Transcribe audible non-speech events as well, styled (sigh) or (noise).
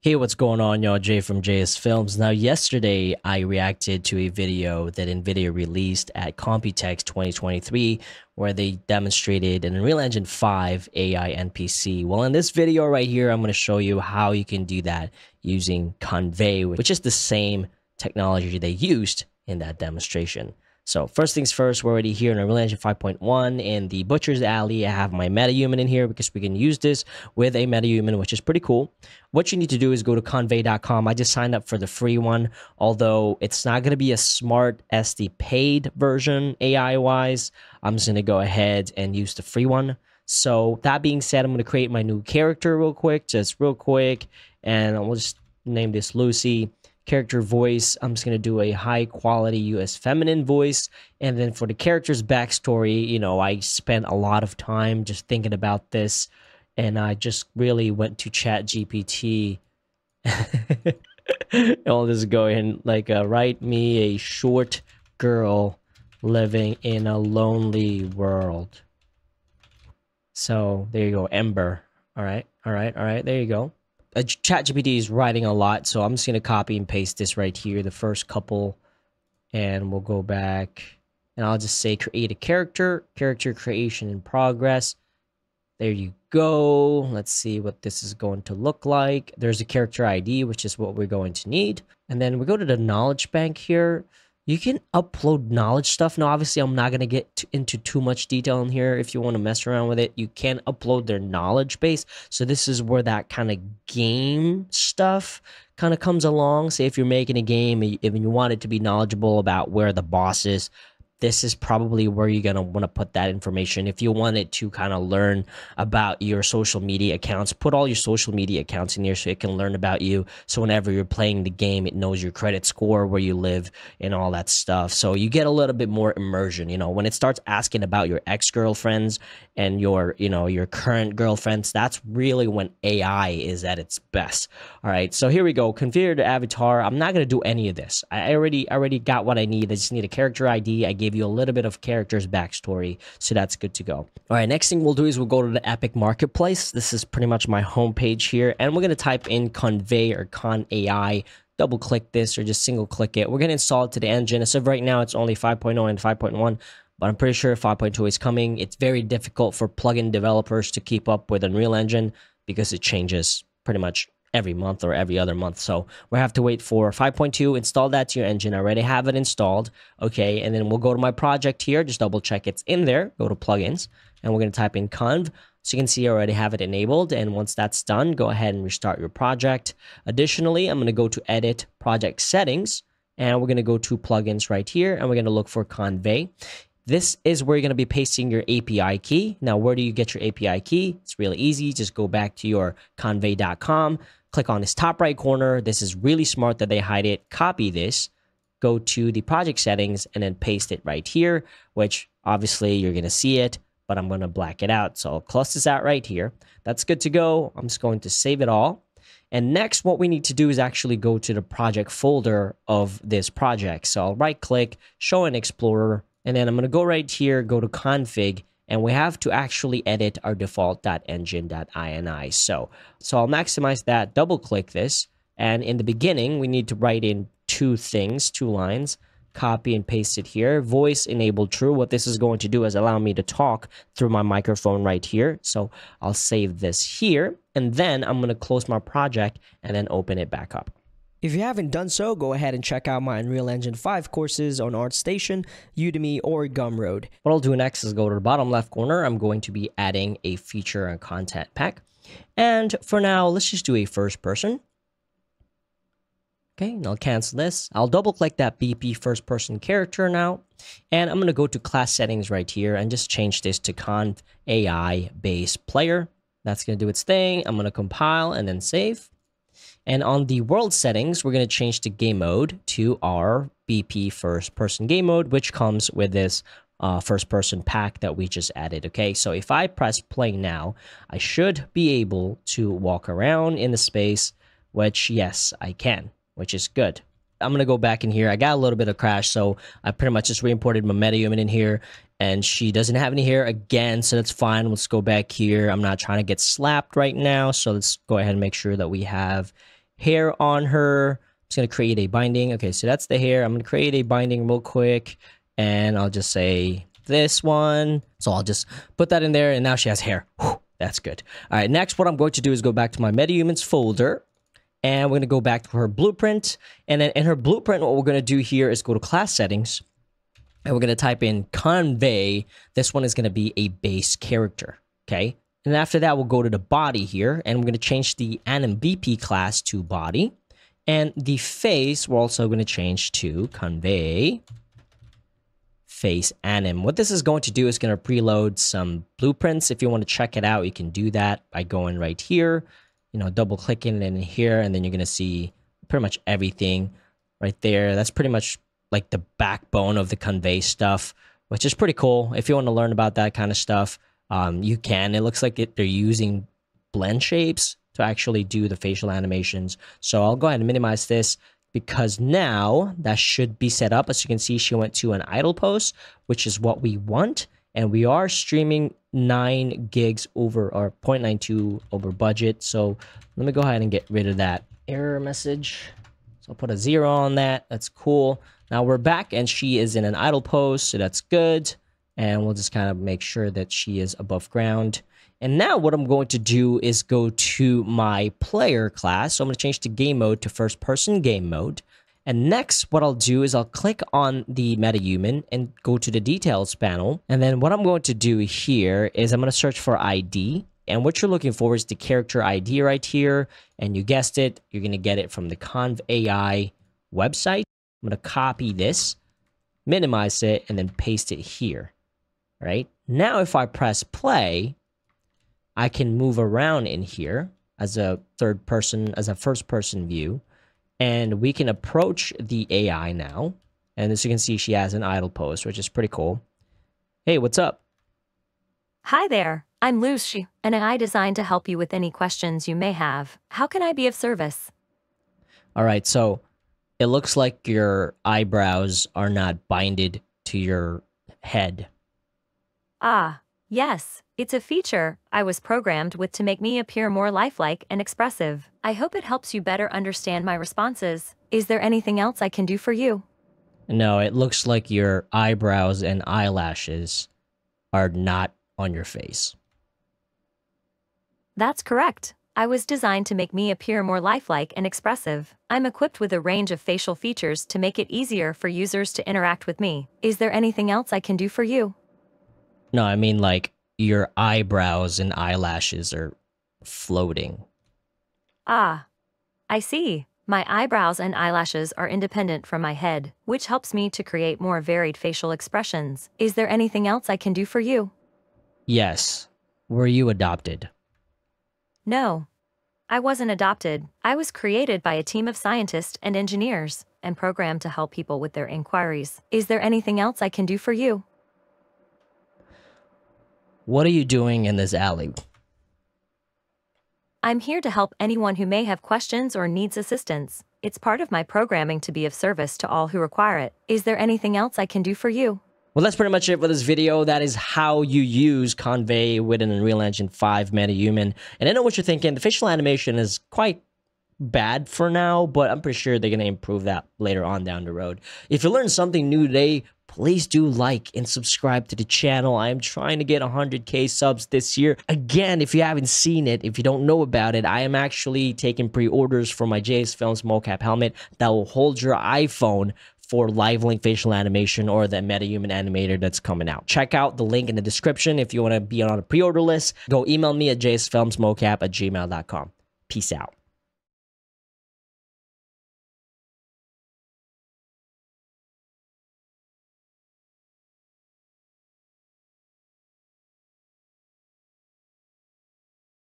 Hey, what's going on, y'all? Jay from JSFILMZ. Now, yesterday I reacted to a video that NVIDIA released at Computex 2023 where they demonstrated an Unreal Engine 5 AI NPC. Well, in this video right here, I'm going to show you how you can do that using Convai, which is the same technology they used in that demonstration. So first things first, we're already here in Unreal Engine 5.1 in the Butcher's Alley. I have my MetaHuman in here because we can use this with a MetaHuman, which is pretty cool. What you need to do is go to convai.com. I just signed up for the free one, although it's not going to be as smart as the paid version AI-wise. I'm just going to go ahead and use the free one. So that being said, I'm going to create my new character real quick, just real quick, and we'll just name this Lucy character voice, I'm just going to do a high quality US feminine voice. And then for the character's backstory, you know, I spent a lot of time just thinking about this. And I just really went to Chat GPT. (laughs) I'll just go in like, uh, write me a short girl living in a lonely world. So there you go, Ember. All right, all right, all right. There you go uh, ChatGPT is writing a lot, so I'm just going to copy and paste this right here, the first couple, and we'll go back, and I'll just say create a character, character creation in progress. There you go. Let's see what this is going to look like. There's a character ID, which is what we're going to need. And then we go to the knowledge bank here you can upload knowledge stuff. Now, obviously, I'm not going to get into too much detail in here. If you want to mess around with it, you can upload their knowledge base. So this is where that kind of game stuff kind of comes along. Say if you're making a game and you want it to be knowledgeable about where the boss is, this is probably where you're going to want to put that information. If you wanted to kind of learn about your social media accounts, put all your social media accounts in here so it can learn about you. So whenever you're playing the game, it knows your credit score, where you live, and all that stuff. So you get a little bit more immersion. You know, when it starts asking about your ex girlfriends and your, you know, your current girlfriends, that's really when AI is at its best. All right. So here we go. Configure the avatar. I'm not going to do any of this. I already, already got what I need. I just need a character ID. I gave give you a little bit of character's backstory, so that's good to go. All right, next thing we'll do is we'll go to the Epic Marketplace. This is pretty much my homepage here, and we're going to type in Convai or Con AI double click this or just single click it. We're going to install it to the engine. As of right now it's only 5.0 and 5.1, but I'm pretty sure 5.2 is coming. It's very difficult for plugin developers to keep up with Unreal Engine because it changes pretty much every month or every other month. So we have to wait for 5.2, install that to your engine. I already have it installed. Okay, and then we'll go to my project here, just double check it's in there, go to plugins, and we're gonna type in conv. So you can see I already have it enabled. And once that's done, go ahead and restart your project. Additionally, I'm gonna go to edit project settings and we're going to go to plugins right here and we're going to look for Convai. This is where you're going to be pasting your API key. Now, where do you get your API key? It's really easy. Just go back to your convai.com, click on this top right corner. This is really smart that they hide it. Copy this, go to the project settings, and then paste it right here, which obviously you're going to see it, but I'm going to black it out. So I'll close this out right here. That's good to go. I'm just going to save it all. And next, what we need to do is actually go to the project folder of this project. So I'll right click, show in Explorer, and then I'm going to go right here, go to config, and we have to actually edit our default.engine.ini. So, so I'll maximize that, double click this, and in the beginning, we need to write in two things, two lines, copy and paste it here. Voice enabled true. What this is going to do is allow me to talk through my microphone right here. So I'll save this here, and then I'm going to close my project and then open it back up. If you haven't done so, go ahead and check out my Unreal Engine 5 courses on ArtStation, Udemy, or Gumroad. What I'll do next is go to the bottom left corner. I'm going to be adding a feature and content pack. And for now, let's just do a first person. Okay, and I'll cancel this. I'll double click that BP first person character now. And I'm going to go to class settings right here and just change this to conv AI base player. That's going to do its thing. I'm going to compile and then save. And on the world settings, we're going to change the game mode to our BP first person game mode, which comes with this uh, first person pack that we just added. Okay, so if I press play now, I should be able to walk around in the space, which yes, I can, which is good. I'm gonna go back in here. I got a little bit of crash, so I pretty much just re-imported my MetaHuman in here, and she doesn't have any hair again, so that's fine. Let's go back here. I'm not trying to get slapped right now, so let's go ahead and make sure that we have hair on her. I'm just to create a binding. Okay, so that's the hair. I'm to create a binding real quick. And I'll just say this one. So I'll just put that in there. And now she has hair. Whew, that's good. All right, next, what I'm going to do is go back to my MetaHumans folder. And we're going to go back to her blueprint. And then in her blueprint, what we're going to do here is go to class settings and we're going to type in Convai. This one is going to be a base character, okay? And after that, we'll go to the body here, and we're going to change the anim BP class to body. And the face, we're also going to change to Convai face anim. What this is going to do is going to preload some blueprints. If you want to check it out, you can do that by going right here, you know, double clicking in here, and then you're to see pretty much everything right there. That's pretty much like the backbone of the Convai stuff, which is pretty cool. If you want to learn about that kind of stuff, um, you can. It looks like it, they're using blend shapes to actually do the facial animations. So I'll go ahead and minimize this because now that should be set up. As you can see, she went to an idle pose, which is what we want. And we are streaming 9 gigs over or 0.92 over budget. So let me go ahead and get rid of that error message. So I'll put a zero on that. That's cool. Now we're back and she is in an idle pose, so that's good. And we'll just kind of make sure that she is above ground. And now what I'm going to do is go to my player class. So I'm going to change the game mode to first person game mode. And next, what I'll do is I'll click on the MetaHuman and go to the details panel. And then what I'm going to do here is I'm going to search for ID. And what you're looking for is the character ID right here. And you guessed it, you're going to get it from the Conv AI website. I'm going to copy this, minimize it, and then paste it here. Right? Now, if I press play, I can move around in here as a third person, as a first person view, and we can approach the AI now. And as you can see, she has an idle pose, which is pretty cool. Hey, what's up? Hi there. I'm Lucy, an AI designed to help you with any questions you may have. How can I be of service? All right, so it looks like your eyebrows are not binded to your head. Ah, yes. It's a feature I was programmed with to make me appear more lifelike and expressive. I hope it helps you better understand my responses. Is there anything else I can do for you? No, it looks like your eyebrows and eyelashes are not on your face. That's correct. I was designed to make me appear more lifelike and expressive. I'm equipped with a range of facial features to make it easier for users to interact with me. Is there anything else I can do for you? No, I mean like your eyebrows and eyelashes are floating. Ah, I see. My eyebrows and eyelashes are independent from my head, which helps me to create more varied facial expressions. Is there anything else I can do for you? Yes. Were you adopted? No. I wasn't adopted. I was created by a team of scientists and engineers and programmed to help people with their inquiries. Is there anything else I can do for you? What are you doing in this alley? I'm here to help anyone who may have questions or needs assistance. It's part of my programming to be of service to all who require it. Is there anything else I can do for you? Well, that's pretty much it for this video. That is how you use Convai with an Unreal Engine 5 MetaHuman. And I know what you're thinking. The facial animation is quite bad for now, but I'm pretty sure they're going to improve that later on down the road. If you learned something new today, please do like and subscribe to the channel. I am trying to get 100k subs this year. Again, if you haven't seen it, if you don't know about it, I am actually taking pre-orders for my JSFILMZ mocap helmet that will hold your iPhone for live link facial animation or the MetaHuman animator that's coming out. Check out the link in the description if you want to be on a pre-order list. Go email me at jsfilmzmocap at gmail.com. Peace out.